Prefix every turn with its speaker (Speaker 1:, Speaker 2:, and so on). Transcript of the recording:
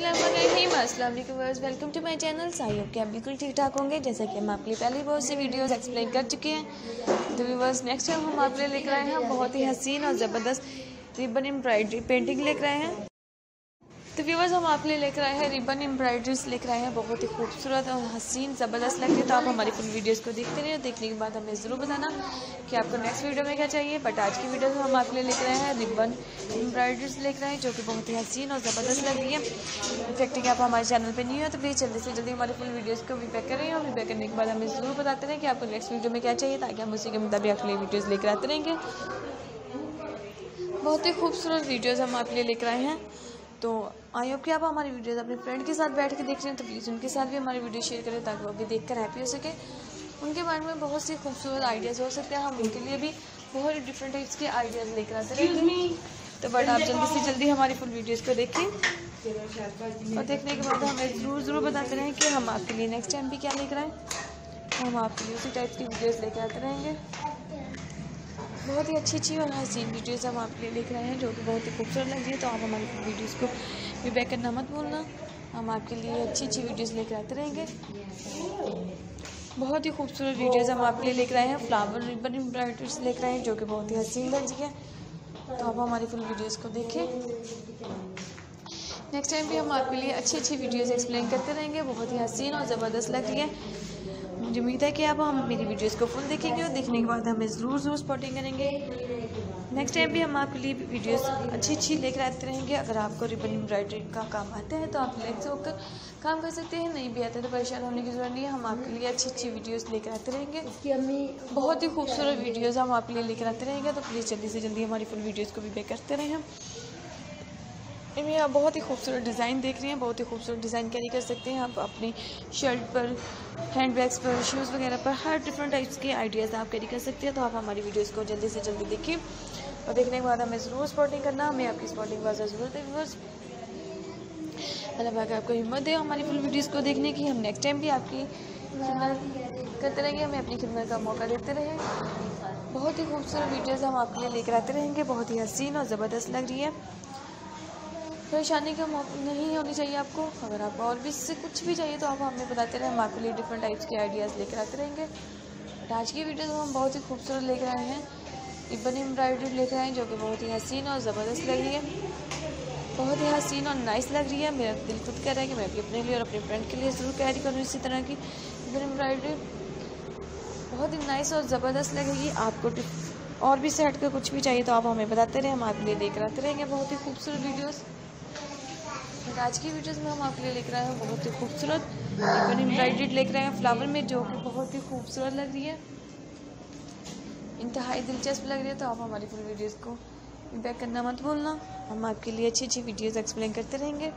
Speaker 1: Welcome to my channel hope कि आप बिल्कुल ठीक ठाक होंगे, जैसे कि हम आपके लिए पहले बहुत सी वीडियोस एक्सप्लेन कर चुके हैं। तो व्यूवर्स नेक्स्ट टाइम हम आपके लिए लेकर आए हैं। बहुत ही हसीन और ज़बरदस्त रिबन एम्ब्रॉयडरी पेंटिंग लेकर आए हैं। तो व्यूवर्स हम आपके लिए लेकर आए हैं रिबन एम्ब्रॉयडरीज लेकर आए हैं, बहुत ही खूबसूरत और हसीन, ज़बरदस्त लगती है। तो आप हमारी फुल वीडियोस को देखते रहिए, देखने के बाद हमें ज़रूर बताना कि आपको नेक्स्ट वीडियो में क्या चाहिए। बट आज की वीडियो में हम आपके लिए लेकर आए हैं रिबन एम्ब्रॉयडरीज लेकर आए हैं जो कि बहुत ही हसीन और ज़बरदस्त लग रही है। कि आप हमारे चैनल पर नहीं हो तो प्लीज़ जल्दी से जल्दी हमारी फुल वीडियोज़ को वीपैक करें और वीपैक करने के बाद हमें ज़रूर बताते रहें कि आपको नेक्स्ट वीडियो में क्या चाहिए, ताकि हम उसी के मुताबिक आपके लिए वीडियोज़ लेकर आते रहेंगे। बहुत ही खूबसूरत वीडियोज़ हम आपके लिए लेकर आए हैं। तो आई होप कि आप हमारी वीडियोस अपने फ्रेंड के साथ बैठ के देख रहे हैं तो प्लीज़ उनके साथ भी हमारी वीडियो शेयर करें ताकि वो भी देख कर हैप्पी हो सके। उनके बारे में बहुत सी खूबसूरत आइडियाज़ हो सकते हैं हम उनके लिए भी बहुत ही डिफरेंट टाइप्स के आइडियाज़ लेकर आते रहेंगे तो बट आप जल्दी से जल्दी हमारी फुल वीडियोज़ को देखें और देखने के बाद हमें ज़रूर ज़रूर बताते रहें कि हम आपके लिए नेक्स्ट टाइम भी क्या लेकर आएँ। हम आपके लिए उसी टाइप की वीडियोज़ लेकर आते रहेंगे। बहुत ही अच्छी अच्छी और हसीन वीडियोज़ हम आपके लिए लेकर रहे हैं, जो कि बहुत ही खूबसूरत लग रही है। तो आप हमारी वीडियोज़ को भी बैक करना मत भूलना। हम आपके लिए अच्छी अच्छी वीडियोज़ लेकर आते रहेंगे। बहुत ही खूबसूरत वीडियोज़ हम आपके लिए लेकर आए हैं। फ्लावर रिबन एम्ब्रॉयडरीज लेकर आए हैं, जो कि बहुत ही हसीन लग रही है। तो आप हमारी फुल वीडियोज़ को देखें। नेक्स्ट टाइम भी हम आपके लिए अच्छी अच्छी वीडियोज़ एक्सप्लेन करते रहेंगे। बहुत ही हसीन और ज़बरदस्त लग रही है। मुझे उम्मीद है कि आप हम मेरी वीडियोस को फुल देखेंगे और देखने के बाद हमें ज़रूर ज़रूर स्पॉटिंग करेंगे। नेक्स्ट टाइम भी हम आपके लिए वीडियोस अच्छी अच्छी लेकर आते रहेंगे। अगर आपको रिबन एम्ब्रॉयडरी का काम आता है तो आप लेकर होकर काम कर सकते हैं। नहीं भी आता तो परेशान होने की ज़रूरत नहीं है। हम आपके लिए अच्छी अच्छी वीडियोस लेकर आते रहेंगे। बहुत ही खूबसूरत वीडियोज़ हम आपके लिए लेकर आते रहेंगे। तो प्लीज़ जल्दी से जल्दी हमारी फुल वीडियोज़ को भी बेक करते रहें इनमें आप बहुत ही खूबसूरत डिज़ाइन देख रहे हैं, बहुत ही खूबसूरत डिज़ाइन कैरी कर सकते हैं आप अपनी शर्ट पर हैंड बैग्स पर शूज़ वगैरह पर, हर डिफरेंट टाइप्स के आइडियाज़ आप कैरी कर सकते हैं। तो आप हमारी वीडियोज़ को जल्दी से जल्दी देखिए और देखने के बाद हमें ज़रूर स्पॉटिंग करना। हमें आपकी स्पॉटिंग बाज़ार ज़रूरत है व्यूवर्स अल्लाह पाक आपको हिम्मत दे हमारी फुल वीडियोज़ को देखने की। हम नेक्स्ट टाइम भी आपकी खिदमत करते रहेंगे। हमें अपनी खिदमत का मौका देते रहें। बहुत ही खूबसूरत वीडियोज़ हम आपके लिए लेकर आते रहेंगे। बहुत ही हसीन और ज़बरदस्त लग रही है। परेशानी का नहीं होनी चाहिए आपको। अगर आपको और भी इससे कुछ भी चाहिए तो आप हमें बताते रहें, हम आपके लिए डिफरेंट टाइप्स के आइडियाज़ लेकर आते रहेंगे। आज की वीडियो तो हम बहुत ही खूबसूरत लेकर आए हैं। इबन एम्ब्रॉयडरी लेकर आए हैं, जो कि बहुत ही हसीन और ज़बरदस्त लग रही है। बहुत ही हसीन और नाइस लग रही है। मेरा दिल खुद कह रहा है कि मैं भी अपने लिए और अपने फ्रेंड के लिए ज़रूर कैरी करूँ इसी तरह की। इबन एम्ब्रॉयडरी बहुत ही नाइस और ज़बरदस्त लगेगी आपको और भी से हट कर कुछ भी चाहिए तो आप हमें बताते रहें, हम आपके लिए लेकर आते रहेंगे। बहुत ही खूबसूरत वीडियोज़ आज की वीडियोस में हम आपके लिए लेकर आए हैं बहुत ही खूबसूरत रिबन एम्ब्रॉयडेड लेकर आए हैं फ्लावर में, जो कि बहुत ही खूबसूरत लग रही है। इंतहाई दिलचस्प लग रही है तो आप हमारी पूरी वीडियोज़ को बैक करना मत भूलना। हम आपके लिए अच्छी अच्छी वीडियोज़ एक्सप्लेन करते रहेंगे।